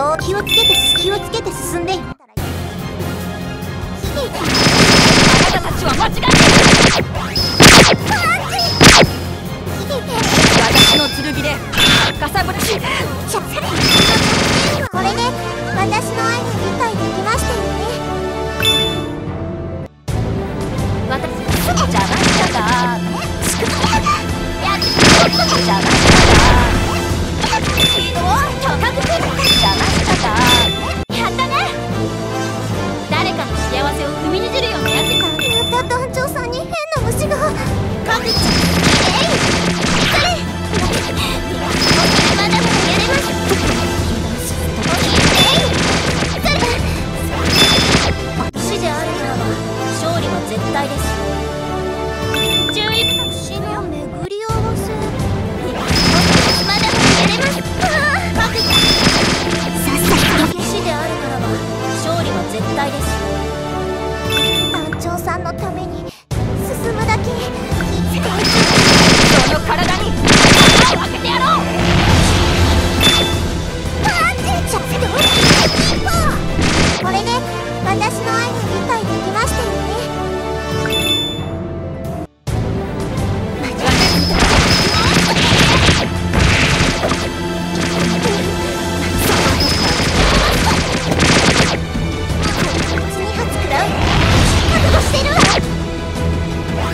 と気をつけて気をつけて進んで。あなたたちは間違って私これで、ねのために進むだけ。生きていくその体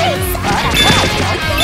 ほらほら